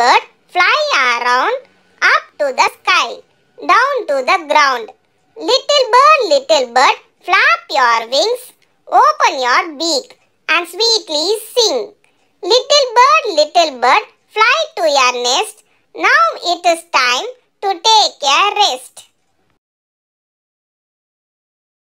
bird, fly around up to the sky, down to the ground. Little bird, little bird, flap your wings, open your beak, and sweetly sing. Little bird, little bird, fly to your nest. Now it is time to take a rest.